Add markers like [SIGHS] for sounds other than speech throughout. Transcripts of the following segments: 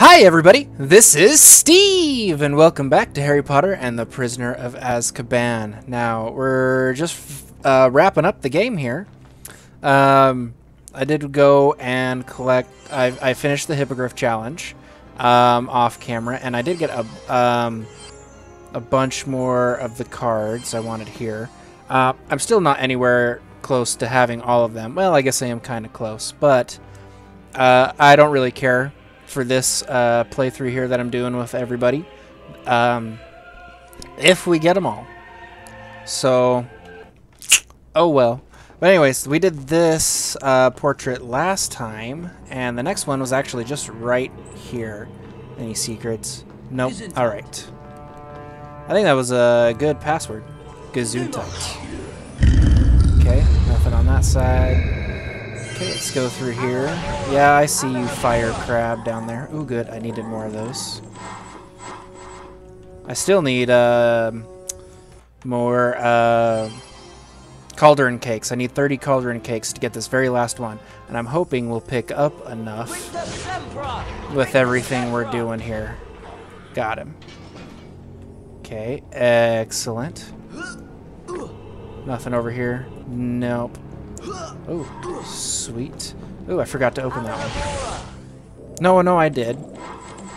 Hi everybody, this is Steve, and welcome back to Harry Potter and the Prisoner of Azkaban. Now, we're just uh, wrapping up the game here. Um, I did go and collect, I, I finished the Hippogriff Challenge um, off camera, and I did get a, um, a bunch more of the cards I wanted here. Uh, I'm still not anywhere close to having all of them. Well, I guess I am kind of close, but uh, I don't really care for this uh, playthrough here that I'm doing with everybody. Um, if we get them all. So, oh well. But anyways, we did this uh, portrait last time, and the next one was actually just right here. Any secrets? Nope. Alright. I think that was a good password. Gesundheit. Okay, nothing on that side. Okay, let's go through here. Yeah, I see you, fire crab, down there. Ooh, good. I needed more of those. I still need uh, more uh, cauldron cakes. I need 30 cauldron cakes to get this very last one. And I'm hoping we'll pick up enough with everything we're doing here. Got him. Okay, excellent. Nothing over here. Nope. Oh, sweet. Oh, I forgot to open that one. No, no, I did.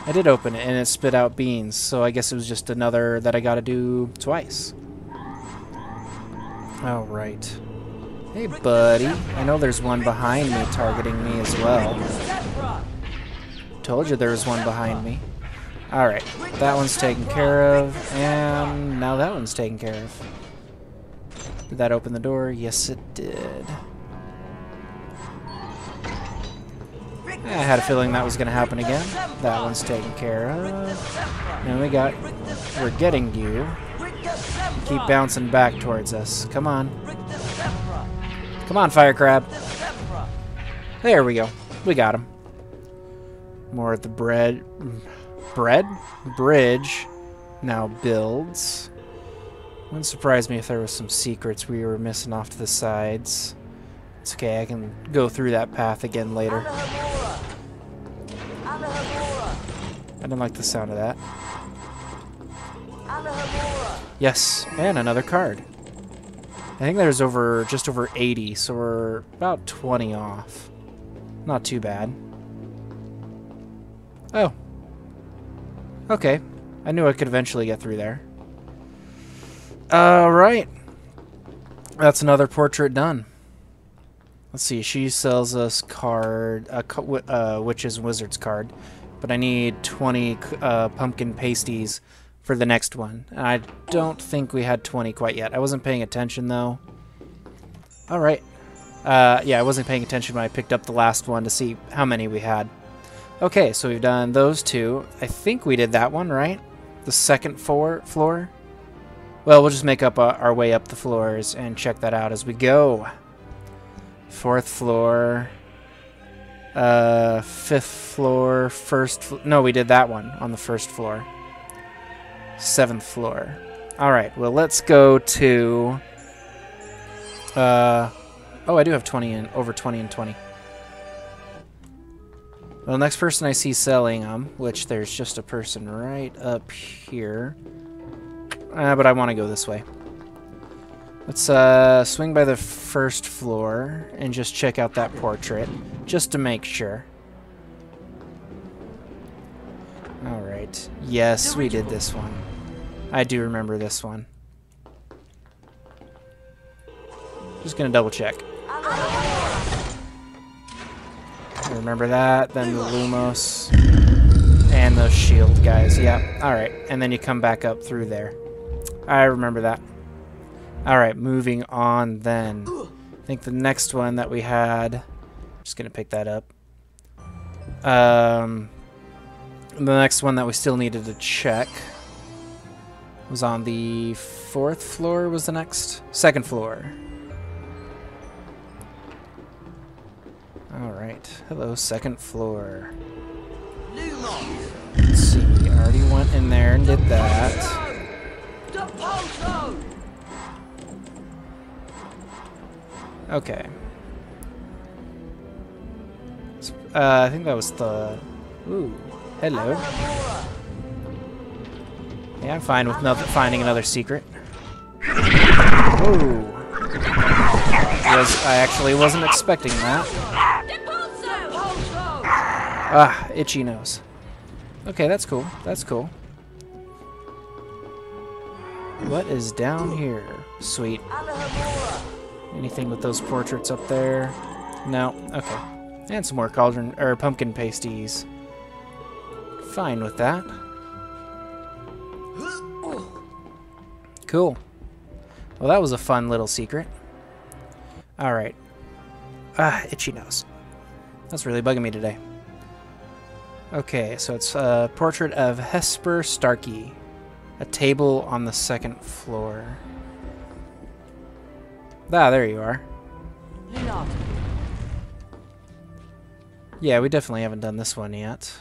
I did open it, and it spit out beans, so I guess it was just another that I gotta do twice. Alright. Hey, buddy. I know there's one behind me targeting me as well. Told you there was one behind me. Alright, that one's taken care of, and now that one's taken care of. Did that open the door? Yes, it did. I had a feeling that was going to happen again. That one's taken care of. And we got... We're getting you. Keep bouncing back towards us. Come on. Come on, fire crab. There we go. We got him. More at the bread... Bread? Bridge now builds. Wouldn't surprise me if there was some secrets we were missing off to the sides. It's okay, I can go through that path again later. I didn't like the sound of that. Yes, and another card. I think there's over just over 80, so we're about 20 off. Not too bad. Oh. Okay. I knew I could eventually get through there. Alright. That's another portrait done. Let's see, she sells us card, a uh, and Wizards card, but I need 20 uh, pumpkin pasties for the next one. I don't think we had 20 quite yet. I wasn't paying attention, though. Alright. Uh, yeah, I wasn't paying attention when I picked up the last one to see how many we had. Okay, so we've done those two. I think we did that one, right? The second floor? floor? Well, we'll just make up uh, our way up the floors and check that out as we go. Fourth floor. Uh, fifth floor, first... Fl no, we did that one on the first floor. Seventh floor. Alright, well, let's go to... Uh, oh, I do have 20 and over 20 and 20. Well, next person I see selling them, which there's just a person right up here. Uh, but I want to go this way. Let's uh, swing by the first floor and just check out that portrait, just to make sure. Alright. Yes, we did this one. I do remember this one. Just gonna double check. remember that, then the Lumos, and those shield guys. Yeah, alright. And then you come back up through there. I remember that. Alright, moving on then. I think the next one that we had... Just gonna pick that up. Um, the next one that we still needed to check was on the fourth floor was the next? Second floor. Alright. Hello, second floor. Let's see. I already went in there and did that. Okay. Uh, I think that was the... Ooh. Hello. Yeah, I'm fine with finding another secret. Oh. Was, I actually wasn't expecting that. Ah, itchy nose. Okay, that's cool. That's cool. What is down here? Sweet. Anything with those portraits up there? No. Okay. And some more cauldron or pumpkin pasties. Fine with that. Cool. Well, that was a fun little secret. Alright. Ah, itchy nose. That's really bugging me today. Okay, so it's a portrait of Hesper Starkey. A table on the second floor. Ah, there you are. Yeah, we definitely haven't done this one yet.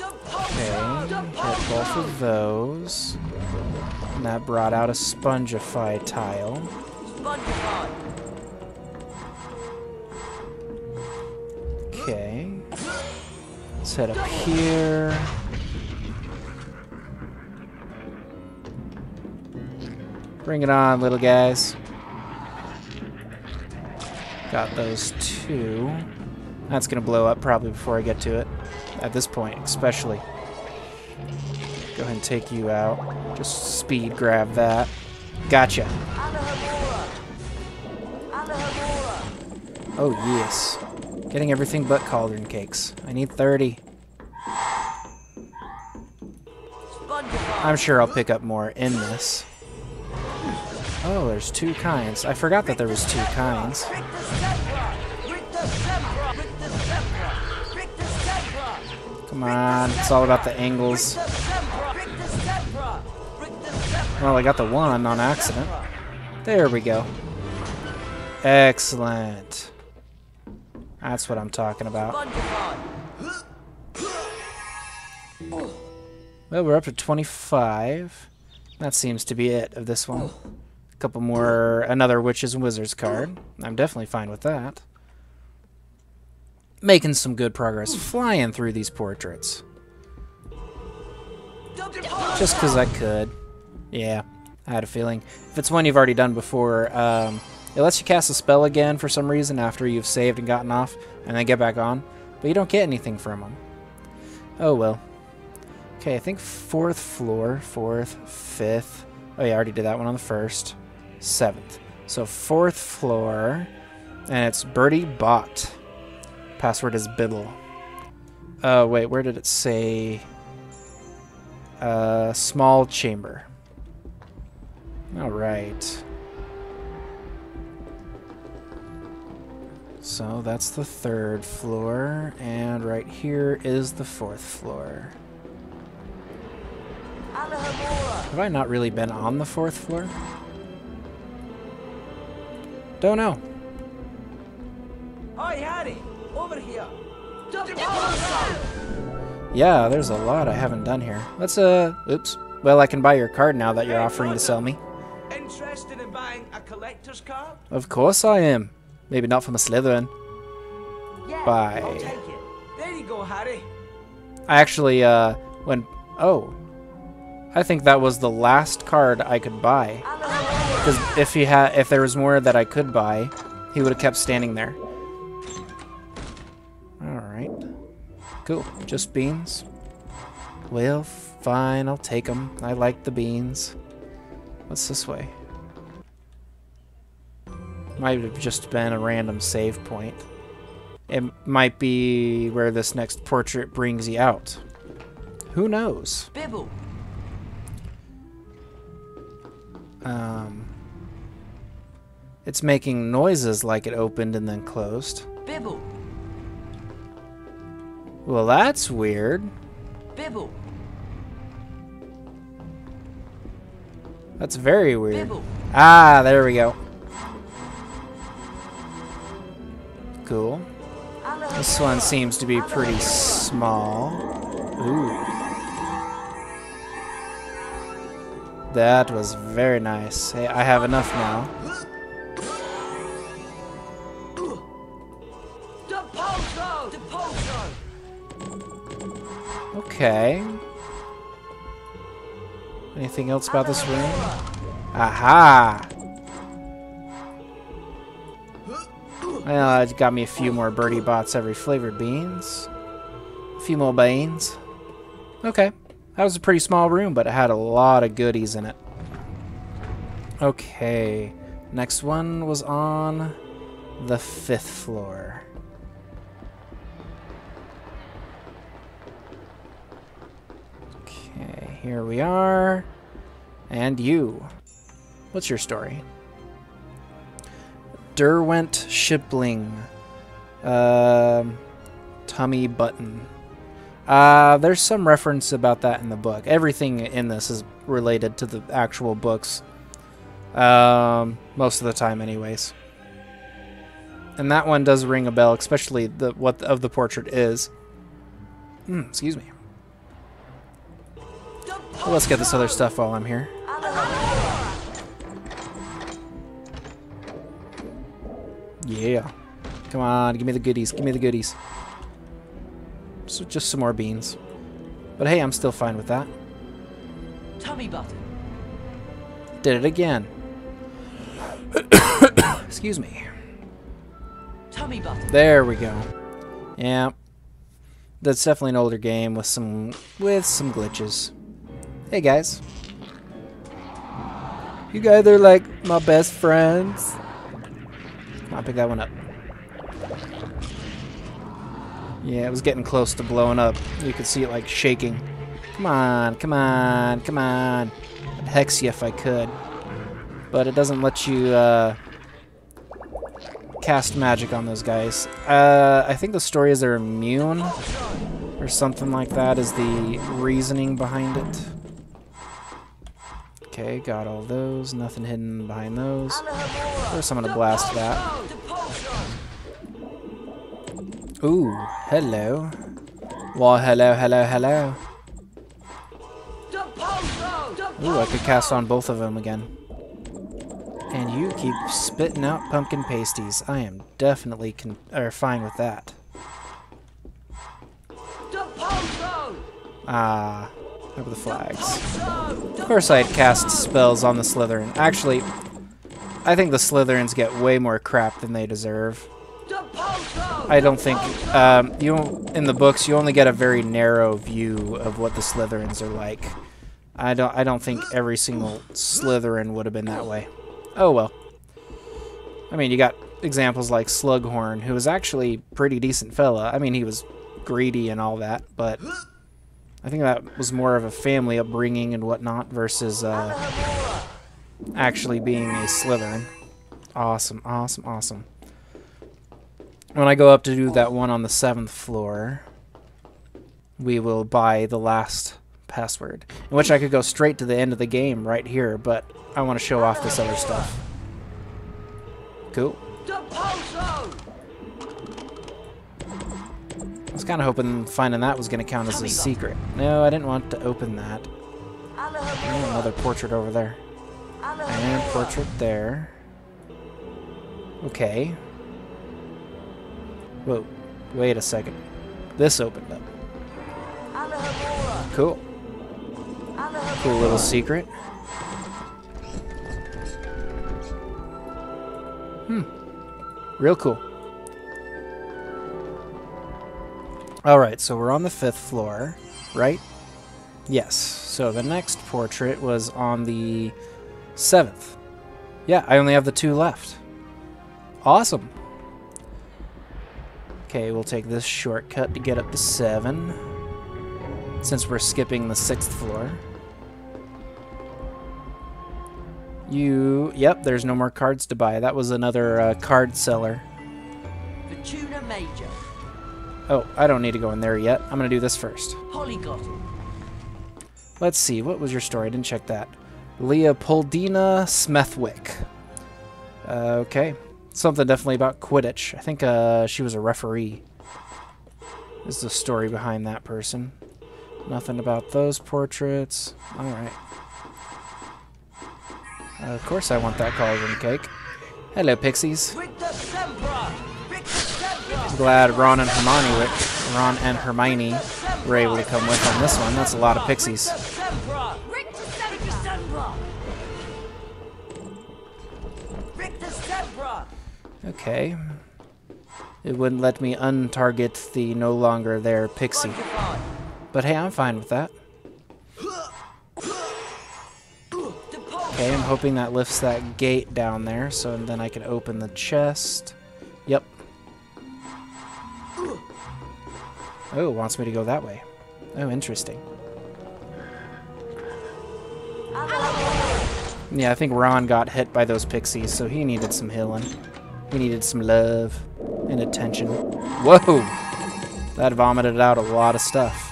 Okay, hit both of those. And that brought out a Spongify tile. Okay. Let's head up here. Bring it on, little guys. Got those two. That's gonna blow up probably before I get to it. At this point, especially. Go ahead and take you out. Just speed grab that. Gotcha. Oh, yes. Getting everything but cauldron cakes. I need 30. I'm sure I'll pick up more in this. Oh, there's two kinds. I forgot that there was two kinds. Come on, it's all about the angles. Well, I got the one on accident. There we go. Excellent. That's what I'm talking about. Well, we're up to 25. That seems to be it of this one. A couple more, another Witches and Wizards card. I'm definitely fine with that. Making some good progress, flying through these portraits. Just because I could. Yeah, I had a feeling. If it's one you've already done before, um, it lets you cast a spell again for some reason after you've saved and gotten off, and then get back on. But you don't get anything from them. Oh well. Okay, I think fourth floor, fourth, fifth. Oh yeah, I already did that one on the first. Seventh. So fourth floor, and it's Bertie Bott. Password is Bibble. Oh, uh, wait, where did it say? Uh, small chamber. Alright. So that's the third floor, and right here is the fourth floor. Have I not really been on the fourth floor? Don't know. Hi, Harry! Over here! Yeah, there's a lot I haven't done here. Let's, uh, oops. Well, I can buy your card now that you're offering to sell me. Interested in buying a collector's card? Of course I am. Maybe not from a Slytherin. Yeah, Buy. I'll take it. There you go, Harry. I actually, uh, when, oh. I think that was the last card I could buy. Because if he had, if there was more that I could buy, he would have kept standing there. Alright. Cool. Just beans? Well, fine, I'll take them. I like the beans. What's this way? Might have just been a random save point. It might be where this next portrait brings you out. Who knows? Bibble. Um, it's making noises like it opened and then closed. Bibble. Well, that's weird. Bibble. That's very weird. Bibble. Ah, there we go. Cool. This one seems to be pretty small. Ooh. That was very nice. Hey, I have enough now. Okay. Anything else about this room? Aha! Well, it got me a few more Bertie Bott's every flavored beans. A few more beans. Okay. That was a pretty small room, but it had a lot of goodies in it. Okay. Next one was on the fifth floor. Okay, here we are. And you. What's your story? Derwent Shimpling. Um, tummy button. Uh, there's some reference about that in the book. Everything in this is related to the actual books. Um, most of the time, anyways. And that one does ring a bell, especially the what of the portrait is. Mm, excuse me. Well, let's get this other stuff while I'm here. Yeah. Come on, give me the goodies. Give me the goodies. So just some more beans. But hey, I'm still fine with that. Tummy button. Did it again. [COUGHS] Excuse me. Tummy button. There we go. Yeah. That's definitely an older game with some with some glitches. Hey guys. You guys are like my best friends. I'll pick that one up. Yeah, it was getting close to blowing up. You could see it like shaking. Come on, come on, come on. I'd hex you if I could. But it doesn't let you uh, cast magic on those guys. Uh, I think the story is they're immune or something like that is the reasoning behind it. Okay, got all those. Nothing hidden behind those. First, I'm gonna blast that. Ooh, hello. Well, hello, hello, hello. Ooh, I could cast on both of them again. And you keep spitting out pumpkin pasties. I am definitely con or fine with that. Ah, over the flags. Of course I'd cast spells on the Slytherin. Actually, I think the Slytherins get way more crap than they deserve. I don't think um, you in the books you only get a very narrow view of what the Slytherins are like. I don't I don't think every single Slytherin would have been that way. Oh well. I mean, you got examples like Slughorn, who was actually pretty decent fella. I mean, he was greedy and all that, but I think that was more of a family upbringing and whatnot versus uh, actually being a Slytherin. Awesome, awesome, awesome. When I go up to do that one on the seventh floor, we will buy the last password, in which I could go straight to the end of the game right here, but I want to show off this other stuff. Cool. I was kind of hoping finding that was going to count as a secret. No, I didn't want to open that. Oh, another portrait over there. And portrait there. Okay. Whoa. Wait a second. This opened up. Cool. Cool little secret. Hmm. Real cool. Alright, so we're on the fifth floor, right? Yes. So the next portrait was on the seventh. Yeah, I only have the two left. Awesome. Okay, we'll take this shortcut to get up to seven. Since we're skipping the sixth floor. You, yep, there's no more cards to buy. That was another uh, card seller. Fortuna Major. Oh, I don't need to go in there yet. I'm going to do this first. Polyglottal. Let's see, what was your story? I didn't check that. Leopoldina Smethwick. Uh, okay. Something definitely about Quidditch. I think uh, she was a referee. This Is the story behind that person. Nothing about those portraits. Alright. Uh, of course I want that cauldron cake. Hello, pixies. Glad Ron and Hermione, were, Ron and Hermione were able to come with on this one. That's a lot of pixies. Sempra! Richter Rictusempra! Sempra! Rictusempra! Okay. It wouldn't let me untarget the no longer there pixie. But hey, I'm fine with that. Okay, I'm hoping that lifts that gate down there, so then I can open the chest. Yep. Oh, wants me to go that way. Oh, interesting. Yeah, I think Ron got hit by those pixies, so he needed some healing. He needed some love and attention. Whoa! That vomited out a lot of stuff.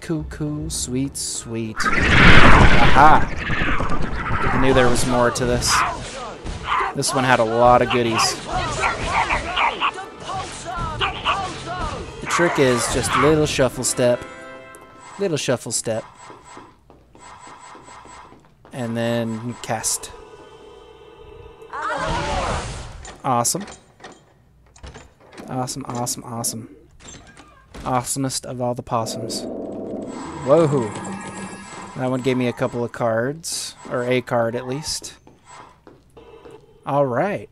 Cuckoo, sweet, sweet. Aha! I knew there was more to this. This one had a lot of goodies. Trick is just little shuffle step. Little shuffle step. And then cast. Awesome. Awesome, awesome, awesome. Awesomest of all the possums. Whoa. That one gave me a couple of cards. Or a card at least. Alright.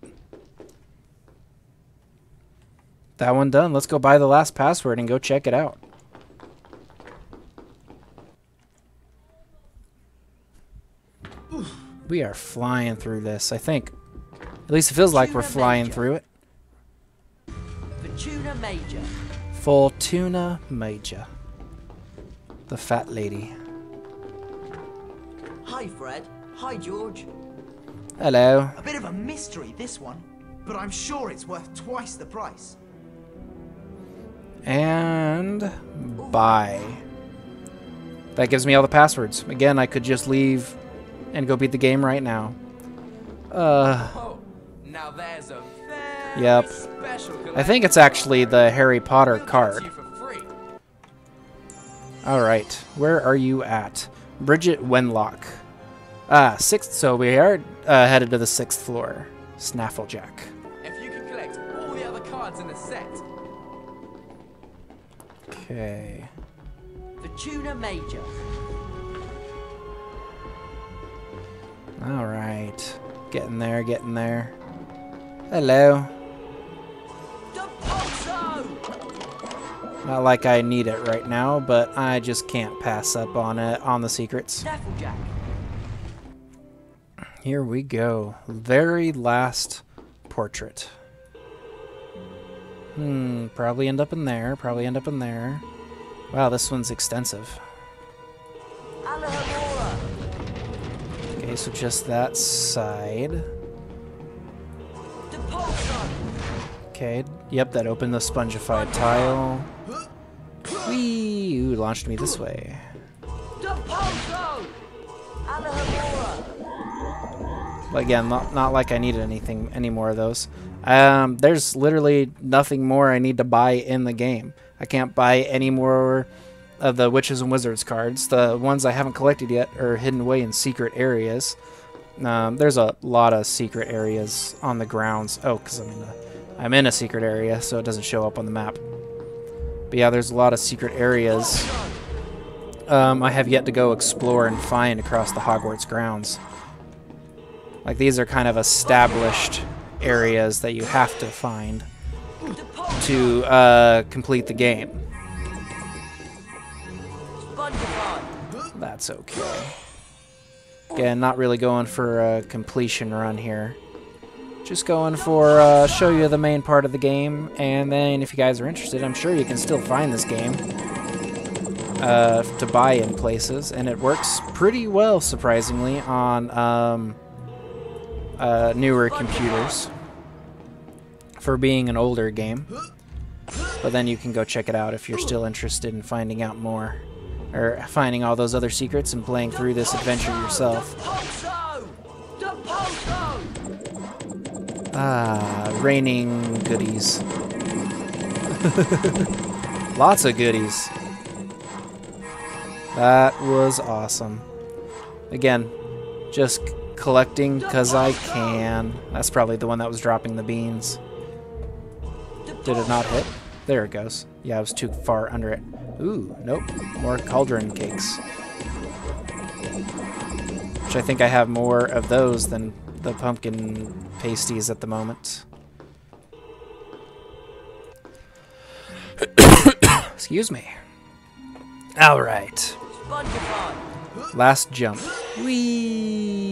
That one done. Let's go buy the last password and go check it out. We are flying through this, I think. At least it feels like we're flying Major. through it. Fortuna Major. Fortuna Major. The fat lady. Hi, Fred. Hi, George. Hello. A bit of a mystery, this one. But I'm sure it's worth twice the price. And buy. That gives me all the passwords. Again, I could just leave and go beat the game right now. Uh, Oh, now Yep. I think it's actually the Harry Potter card. Alright, where are you at? Bridget Wenlock. Ah, sixth, so we are uh, headed to the sixth floor. Snafflejack. If you can collect all the other cards in the set, Okay. Fortuna Major. Alright. Getting there, getting there. Hello. Not like I need it right now, but I just can't pass up on it on the secrets. Here we go. Very last portrait. Hmm, probably end up in there, probably end up in there. Wow, this one's extensive. Okay, so just that side. Okay, yep, that opened the spongified tile. Whee! Ooh, launched me this way. Again, not, not like I needed anything, any more of those. Um, there's literally nothing more I need to buy in the game. I can't buy any more of the Witches and Wizards cards. The ones I haven't collected yet are hidden away in secret areas. Um, there's a lot of secret areas on the grounds. Oh, because I'm in a, I'm in a secret area, so it doesn't show up on the map. But yeah, there's a lot of secret areas um, I have yet to go explore and find across the Hogwarts grounds. Like these are kind of established areas that you have to find to uh, complete the game. That's okay. Again, not really going for a completion run here. Just going for uh, show you the main part of the game, and then if you guys are interested, I'm sure you can still find this game uh, to buy in places, and it works pretty well, surprisingly, on um, uh, newer computers for being an older game. But then you can go check it out if you're still interested in finding out more. Or finding all those other secrets and playing through this adventure yourself. Ah, raining goodies. [LAUGHS] Lots of goodies. That was awesome. Again, just collecting because I can. That's probably the one that was dropping the beans. Did it not hit? There it goes. Yeah, I was too far under it. Ooh, nope. More cauldron cakes. Which I think I have more of those than the pumpkin pasties at the moment. [COUGHS] Excuse me. Alright. Last jump. Whee!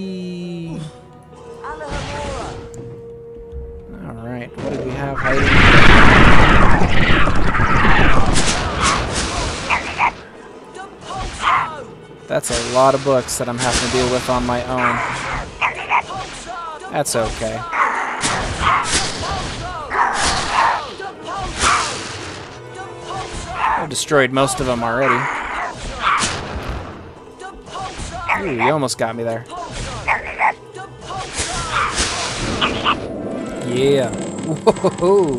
Alright, what did we have hiding? That's a lot of books that I'm having to deal with on my own. That's okay. I've destroyed most of them already. Ooh, you almost got me there. Yeah. Whoa.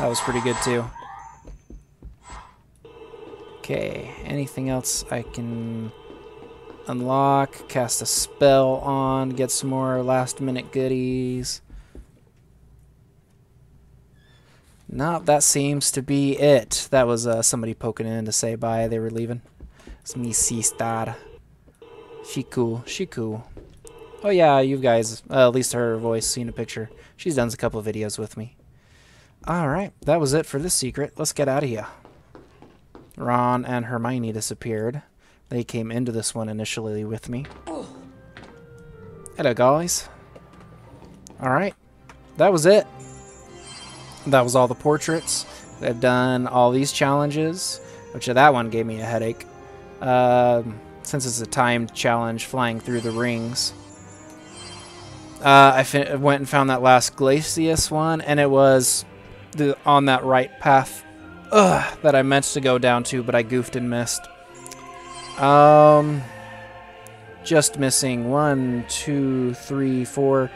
That was pretty good too. Okay, anything else I can unlock, cast a spell on, get some more last minute goodies. No, that seems to be it. That was uh, somebody poking in to say bye. They were leaving. It's me sister. She cool. She cool. Oh yeah, you guys, uh, at least her voice, seen a picture. She's done a couple videos with me. Alright, that was it for this secret. Let's get out of here. Ron and Hermione disappeared. They came into this one initially with me. Hello, guys. Alright, that was it. That was all the portraits. They've done all these challenges, which that one gave me a headache. Um, since it's a timed challenge flying through the rings. Uh, I went and found that last Glacius one, and it was the on that right path ugh, that I meant to go down to, but I goofed and missed. Um, just missing one, two, three, four,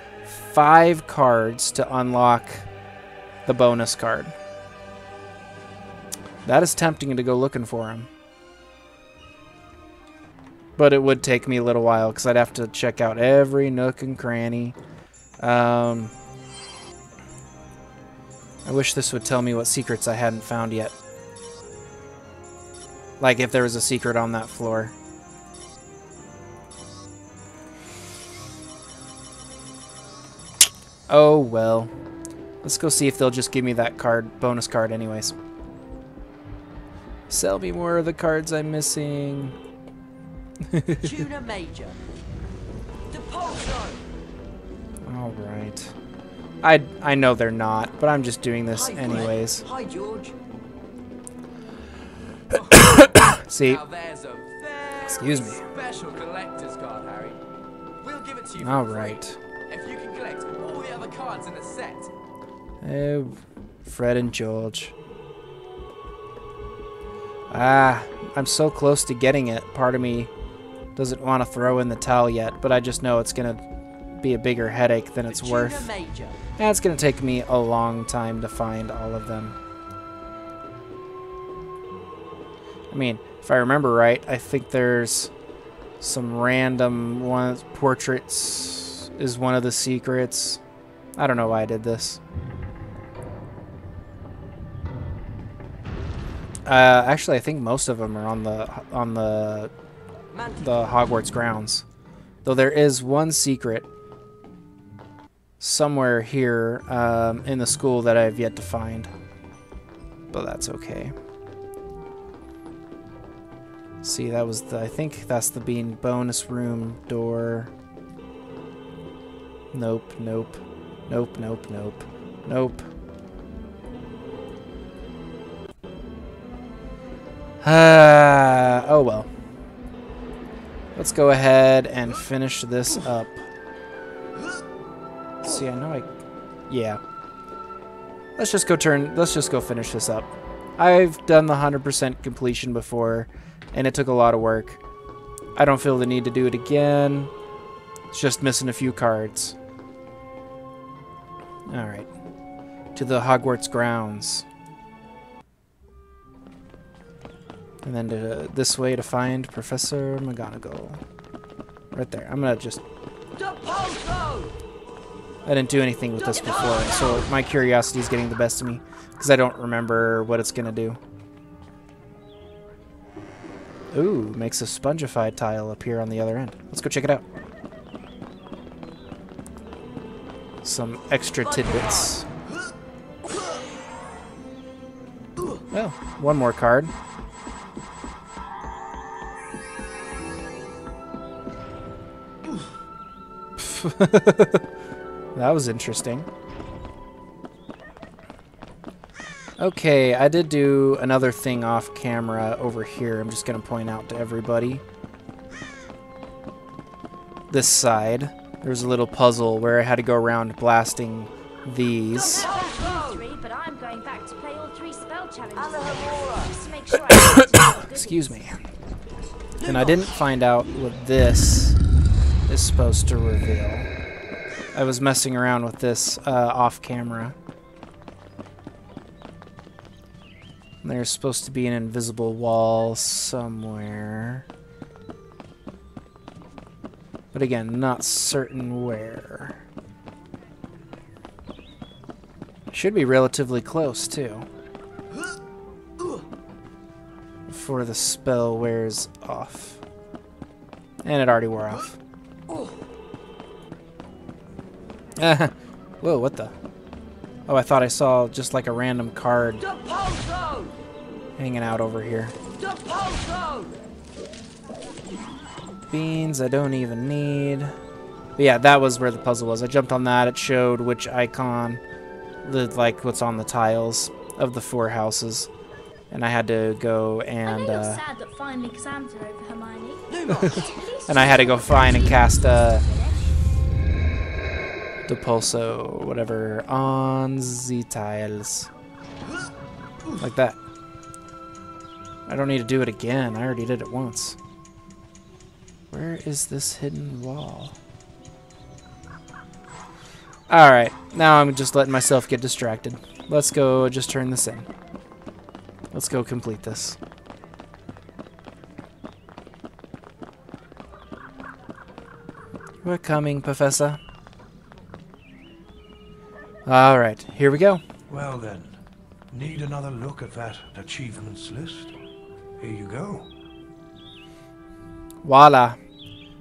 five cards to unlock the bonus card. That is tempting to go looking for him. But it would take me a little while because I'd have to check out every nook and cranny. Um, I wish this would tell me what secrets I hadn't found yet. Like if there was a secret on that floor. Oh well. Let's go see if they'll just give me that card, bonus card anyways. Sell me more of the cards I'm missing. [LAUGHS] Tuna Major. Depulso. Alright. I, I know they're not, but I'm just doing this Hi, anyways. Hi, George. [COUGHS] See, Now there's a very Excuse me. special collector's card, Harry. We'll give it to you All free if you can collect all the other cards in the set. Eh, Fred and George. Ah, I'm so close to getting it. Part of me doesn't want to throw in the towel yet, but I just know it's going to be a bigger headache than it's worth. And it's going to take me a long time to find all of them. I mean, if I remember right, I think there's some random one portraits is one of the secrets. I don't know why I did this. Uh, actually, I think most of them are on the on the. The Hogwarts grounds. Though there is one secret somewhere here um, in the school that I've yet to find. But that's okay. See, that was the. I think that's the bean bonus room door. Nope, nope. Nope, nope, nope. Nope. Ah, [SIGHS] oh well. Let's go ahead and finish this up. See, I know I... Yeah. Let's just go turn... Let's just go finish this up. I've done the 100% completion before, and it took a lot of work. I don't feel the need to do it again. It's just missing a few cards. Alright. To the Hogwarts grounds. And then to this way to find Professor McGonagall. Right there. I'm gonna just I didn't do anything with this before, so my curiosity is getting the best of me because I don't remember what it's gonna do. Ooh, makes a spongified tile appear on the other end. Let's go check it out. Some extra tidbits. Oh, one more card. [LAUGHS] that was interesting. Okay, I did do another thing off camera over here. I'm just going to point out to everybody. This side, there's a little puzzle where I had to go around blasting these. three, but I'm going back to play all three spell challenges Alohomora! just to make sure I get all the goodies. Excuse me. And I didn't find out what this is supposed to reveal. I was messing around with this uh, off camera. There's supposed to be an invisible wall somewhere. But again, not certain where. Should be relatively close, too. Before the spell wears off. And it already wore off. [LAUGHS] Whoa, what the? Oh, I thought I saw just like a random card Depulso! hanging out over here. Depulso! Beans I don't even need. But yeah, that was where the puzzle was. I jumped on that. It showed which icon, the like what's on the tiles of the four houses. And I had to go I know and you're uh, sad that finally exams over, Hermione. And I had to go find and cast uh, Depulso whatever on the tiles like that. I don't need to do it again. I already did it once. Where is this hidden wall? Alright, now I'm just letting myself get distracted. Let's go just turn this in. Let's go complete this. We're coming, Professor. Alright, here we go. Well then, need another look at that achievements list? Here you go. Voila.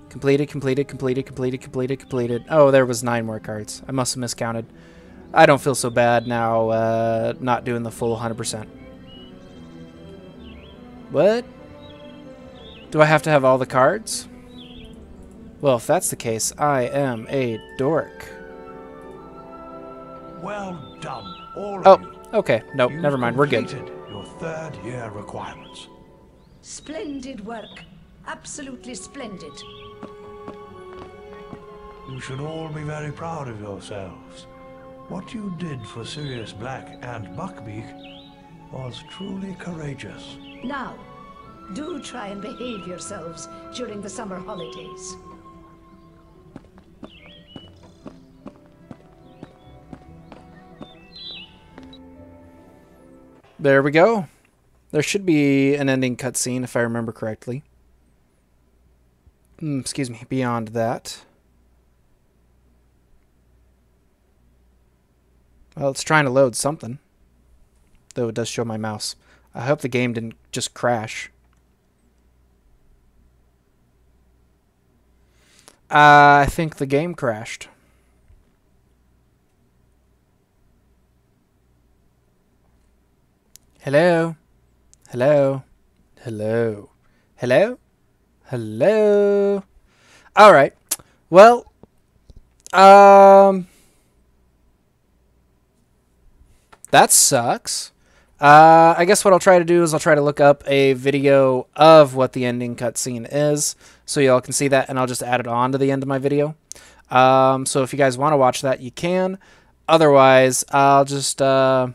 Completed, completed, completed, completed, completed, completed. Oh, there was nine more cards. I must have miscounted. I don't feel so bad now uh, not doing the full 100%. What? Do I have to have all the cards? Well, if that's the case, I am a dork. Well done, all Oh, of you. okay. Nope, You've never mind. We're good. Your third year requirements. Splendid work. Absolutely splendid. You should all be very proud of yourselves. What you did for Sirius Black and Buckbeak was truly courageous. Now, do try and behave yourselves during the summer holidays. There we go. There should be an ending cutscene if I remember correctly. Mm, excuse me. Beyond that. Well, it's trying to load something. Though it does show my mouse. I hope the game didn't just crash. Uh, I think the game crashed. Hello? Hello? Hello? Hello? Hello? Alright. Well, um... That sucks. Uh, I guess what I'll try to do is I'll try to look up a video of what the ending cutscene is, so y'all can see that, and I'll just add it on to the end of my video. Um, so if you guys want to watch that, you can. Otherwise, I'll just uh,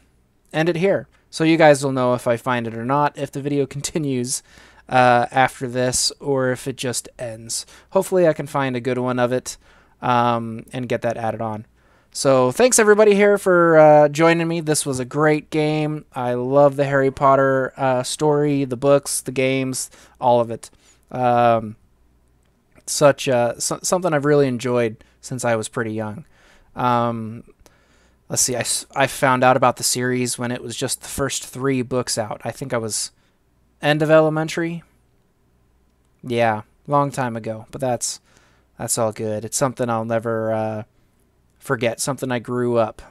end it here. So you guys will know if I find it or not, if the video [LAUGHS] continues uh, after this, or if it just ends. Hopefully I can find a good one of it um, and get that added on. So thanks everybody here for uh, joining me. This was a great game. I love the Harry Potter uh, story, the books, the games, all of it. Um, such uh, so- something I've really enjoyed since I was pretty young. Um, let's see, I, I found out about the series when it was just the first three books out. I think I was end of elementary. Yeah, long time ago, but that's that's all good. It's something I'll never uh, forget. Something I grew up,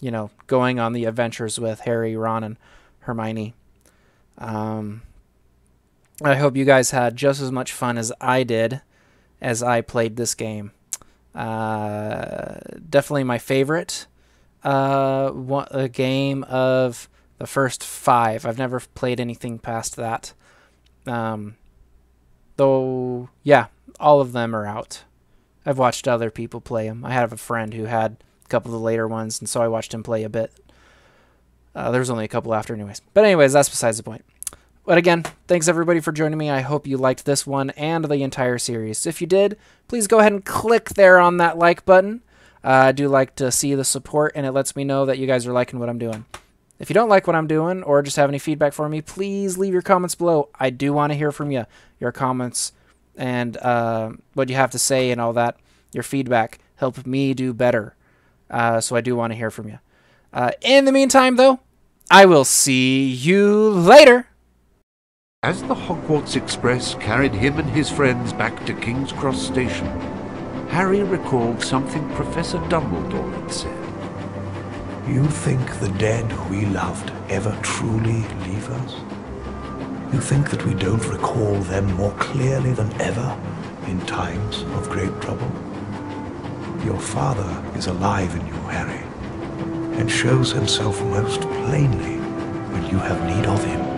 you know, going on the adventures with Harry, Ron, and Hermione. Um, I hope you guys had just as much fun as I did as I played this game. Uh, definitely my favorite uh, one, a game of the first five. I've never played anything past that. Um, though, yeah, all of them are out. I've watched other people play them. I have a friend who had a couple of the later ones, and so I watched him play a bit. Uh, there was only a couple after, anyways. But anyways, that's besides the point. But again, thanks everybody for joining me. I hope you liked this one and the entire series. If you did, please go ahead and click there on that like button. I do like to see the support, and it lets me know that you guys are liking what I'm doing. If you don't like what I'm doing or just have any feedback for me, please leave your comments below. I do want to hear from you. Your comments and uh, what you have to say and all that, your feedback, help me do better. Uh, so I do want to hear from you. Uh, in the meantime, though, I will see you later. As the Hogwarts Express carried him and his friends back to King's Cross Station, Harry recalled something Professor Dumbledore had said. You think the dead we loved ever truly leave us? You think that we don't recall them more clearly than ever in times of great trouble? Your father is alive in you, Harry, and shows himself most plainly when you have need of him.